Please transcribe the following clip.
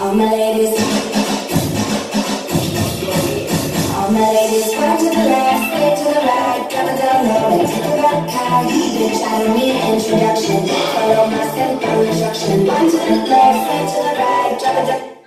All my ladies. All my ladies, one to the left, stay to the right, drop it down low and take a back car. Bitch, I don't need an introduction. Follow my simple instruction. One to the left, stay to the right, drop it down.